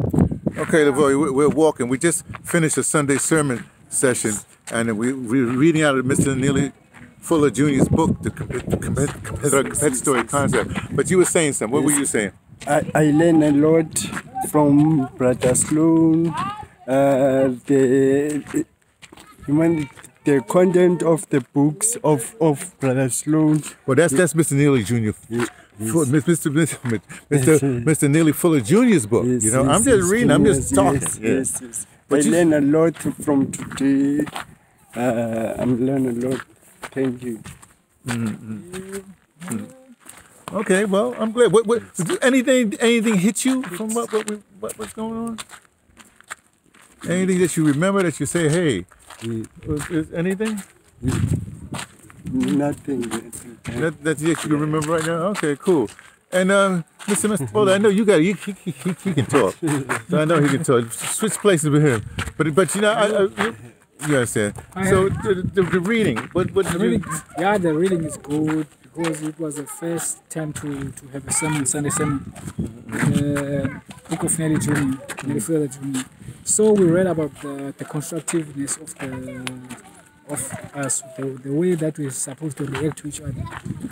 Okay, Lavoy, we- we're walking. We just finished a Sunday sermon session, and we, we're reading out of Mr. Neely Fuller Jr.'s book, The Com- the Com- Competitor Compensatory Concept. But you were saying something. What were you saying? I, I learn a lot from Brother Sloan. Uh, the human, the content of the books of, of Brother Sloan. Well, that's that's Mr. Neely Jr. Fu- Mr. Mr. Mr. Mr. Mr. Neely Fuller Jr.'s book. Yes, you know, I'm just yes, reading. I'm just yes, talking. Yes, yes, yes. I you- learn a lot from today. Uh, I'm learning a lot. Thank you. Okay, well, I'm glad. What, what, anything, anything hit you from what, what, we- what what's going on? Anything that you remember that you say, hey, was, is anything Nothing. That, that you can remember right now? Okay, cool. And um, Mr. Mr. I know you got you, he, he, he, he can talk. So I know he can talk. Switch places with him. But but you know, I, I, you, you understand. I So the, the, the reading, what what The reading, yeah, the reading is good because it was the first time to, to have a sermon, Sunday sermon, uh, Book of Nelly Jr., Nelly Fuller Jr. So we read about the, the constructiveness of the of us, the, the way that we're supposed to react to each other,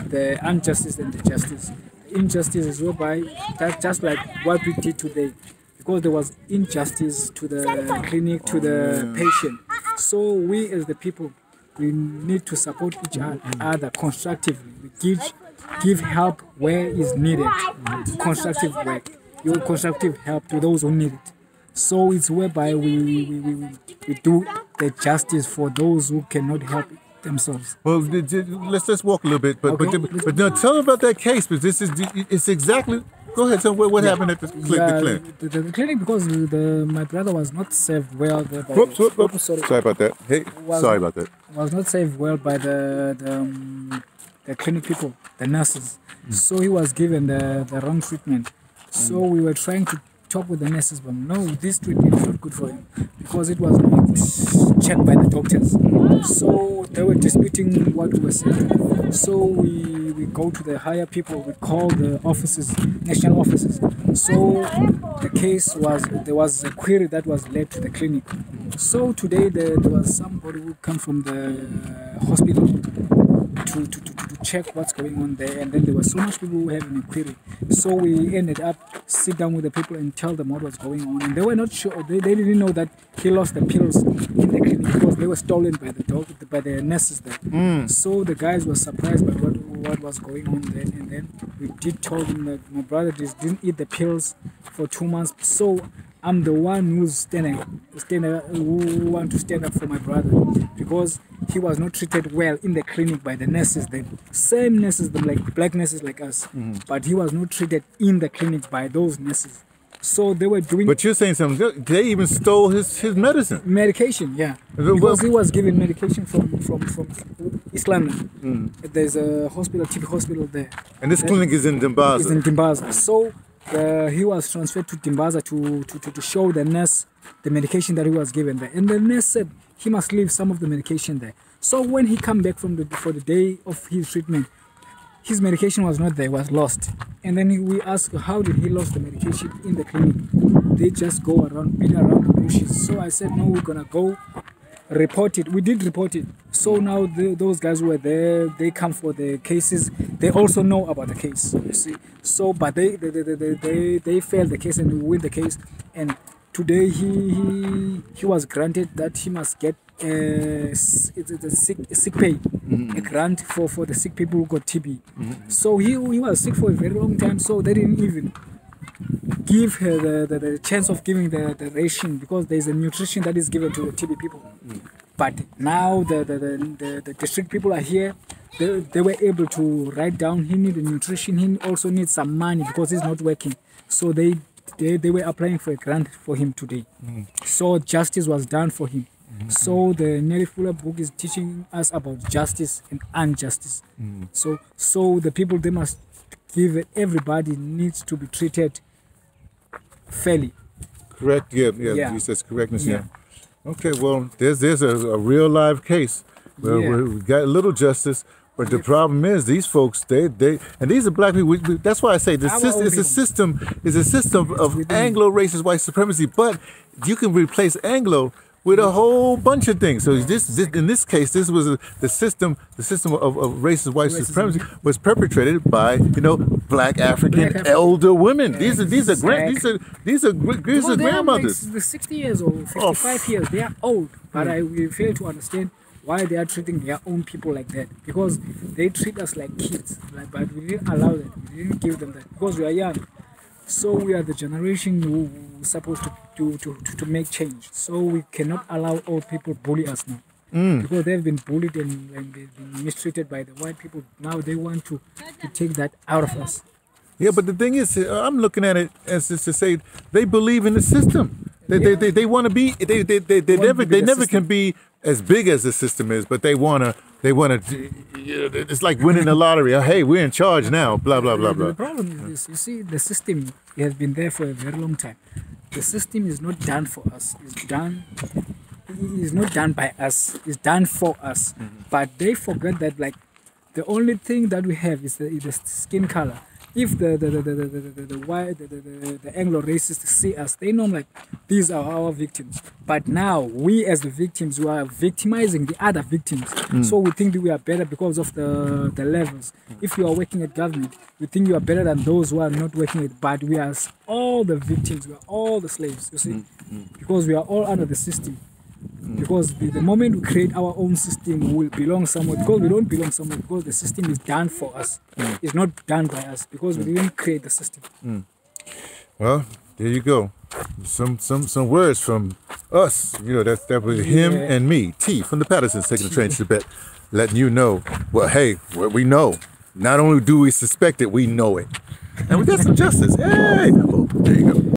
the injustice and the justice. The injustice is whereby that just like what we did today, because there was injustice to the clinic, to the mm. patient. So we as the people, we need to support each other constructively. We give give help where is needed. Constructive work. Your constructive help to those who need it. So it's whereby we, we, we, we, we do the justice for those who cannot help themselves. Well, let's let's walk a little bit, but Okay. but but now tell about that case. But this is it's exactly. Go ahead. Tell me what, what happened at the, clinic. Yeah, the clinic. the, the, the clinic because the, my brother was not served well. There by, Whoops, whoops, whoops. sorry, Sorry about that. Hey, Was- sorry about that. was not served well by the the, um, the clinic people, the nurses. So he was given the, the wrong treatment. So we were trying to talk with the nurses, but no, this treatment is not good for him because it was not checked by the doctors. So they were disputing what we were saying. So we, we go to the higher people, we call the offices, national offices. So the case was, there was a query that was led to the clinic. So today there, there was somebody who came from the hospital to, to, check what's going on there. And then there were so much people who having a query. So we ended up sit down with the people and tell them what was going on. And they were not sure. They, they didn't know that he lost the pills in the clinic because they were stolen by the dog, by the nurses there. Mm. So the guys were surprised by what what was going on then. And then we did tell them that my brother just didn't eat the pills for two months. So I'm the one who's standing, standing, who want to stand up for my brother because he was not treated well in the clinic by the nurses. the same nurses, the like black nurses like us, mm-hmm. but he was not treated in the clinic by those nurses. So they were doing But you're saying something. They even stole his his medicine. medication, yeah, Well- because he was given medication from from from Islam. Mm. There's a hospital, TB hospital there. And this clinic is in is in Dimbaza. Dimbaza. So uh, he was transferred to Dimbaza to, to, to, to show the nurse the medication that he was given there. And the nurse said he must leave some of the medication there. So when he come back from the for the day of his treatment, his medication was not there, it was lost. And then we asked how did he lost the medication in the clinic? They just go around beat around the bushes. So I said no, we're gonna go report it. We did report it. So mm. now the, those guys were there, they come for the cases. They also know about the case. You see. So, but they they they they, they, they failed the case and we win the case. And today he he he was granted that he must get it's a sick sick pay, mm-hmm. a grant for for the sick people who got TB. Mm-hmm. So he he was sick for a very long time. So they didn't even give the, the, the chance of giving the, the ration because there's a nutrition that is given to the TB people. But now the, the, the, the, district people are here. They, they were able to write down he needs nutrition. He also needs some money because he's not working. So they they, they were applying for a grant for him today. So justice was done for him. So the Nelly Fuller book is teaching us about justice and injustice. So so the people they must give everybody needs to be treated fairly. Correct. Yeah. Yeah. Yeah. He says correctness. Yeah. Yeah. Okay. Well, there's there's a, a real live case where Yeah. we got a little justice, But the problem is, these folks, they, they, and these are black people. We, we, that's why I say the system is a system is a system of Anglo-racist white supremacy. But you can replace Anglo with a whole bunch of things. So this, this in this case, this was a, the system. The system of, of racist white Racism. supremacy was perpetrated by you know black African Black elder women. These are these are grand, these are these are these Well, are grandmothers. like the 60 years or 55 years. They are old, but hmm. I we fail to understand why they are treating their own people like that. Because they treat us like kids, like, but we didn't allow that. We didn't give them that because we are young. So we are the generation who is supposed to, to, to, to, to make change. So we cannot allow old people bully us now. Because they've been bullied and, and they've been mistreated by the white people. Now they want to, to take that out of us. Yeah, but the thing is, uh, I'm looking at it as is to say they believe in the system. They they, they, they want to be. They they, they, they never they the never system. can be as big as the system is, but they wanna they wanna. It's like winning the lottery. Uh, Hey, we're in charge now. Blah blah blah The- The problem is this. You see, the system has been there for a very long time. The system is not done for us. It's done. It's not done by us. It's done for us. Mm-hmm. But they forget that like the only thing that we have is the, is the skin color. If the the the the the, the, the, the white the, the, the, the Anglo racists see us, they know like these are our victims. But now we as the victims, we are victimizing the other victims. Mm. So we think that we are better because of the the levels. Mm. If you are working at government, you think you are better than those who are not working at. But we are all the victims. We are all the slaves. You see, mm. because we are all under the system because the, the moment we create our own system we will belong somewhere because we don't belong somewhere because the system is done for us mm. it's not done by us because we mm. didn't create the system mm. Well, there you go. Some some some words from us. You know that that was him and me. T from the Pattersons taking the train to Tibet, letting you know. Well, hey, what we know. Not only do we suspect it, we know it, and we got some justice. Hey, there you go.